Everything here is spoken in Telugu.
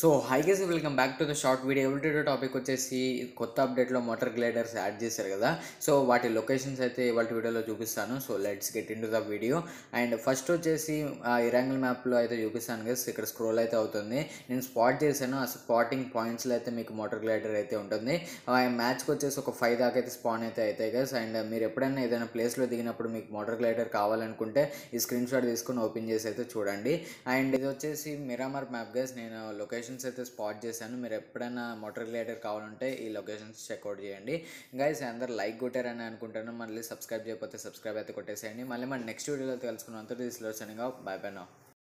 So hi guys welcome back to the short video ఎవరి టాపిక్ వచ్చేసి కొత్త అప్డేట్లో మోటార్ గ్లైడర్స్ యాడ్ చేశారు కదా. సో వాటి లొకేషన్స్ అయితే ఇవాళ వీడియోలో చూపిస్తాను. So let's get into the video and first వచ్చేసి ఇరాంగిల్ మ్యాప్లో అయితే చూపిస్తాను గస్ ఇక్కడ స్క్రోల్ అయితే అవుతుంది. నేను స్పాట్ చేశాను. ఆ స్పాటింగ్ పాయింట్స్లో అయితే మీకు మోటార్ గ్లైడర్ అయితే ఉంటుంది. మ్యాచ్కి వచ్చేసి ఒక ఫైవ్ దాకా అయితే స్పాన్ అయితే అవుతాయి గస్ అండ్ మీరు ఎప్పుడైనా ఏదైనా ప్లేస్లో దిగినప్పుడు మీకు మోటార్ గ్లైడర్ కావాలనుకుంటే ఈ స్క్రీన్ షాట్ తీసుకుని ఓపెన్ చేసి అయితే చూడండి. అండ్ ఇది వచ్చేసి మిరామర్ మ్యాప్ గస్ నేను లొకేషన్ లొకేషన్స్ అయితే స్పాట్ చేశాను. మీరు ఎప్పుడైనా మోటార్ రిలేటెడ్ కావాలంటే ఈ లొకేషన్స్ చెక్అవుట్ చేయండి. గైస్ అందరు లైక్ కొట్టారని అనుకుంటాను. మళ్ళీ సబ్స్క్రైబ్ చేయకపోతే సబ్స్క్రైబ్ అయితే కొట్టేసేయండి. మళ్ళీ మన నెక్స్ట్ వీడియోలో తెలుసుకున్నంత అంతా దిస్లో బాయ్ బై నా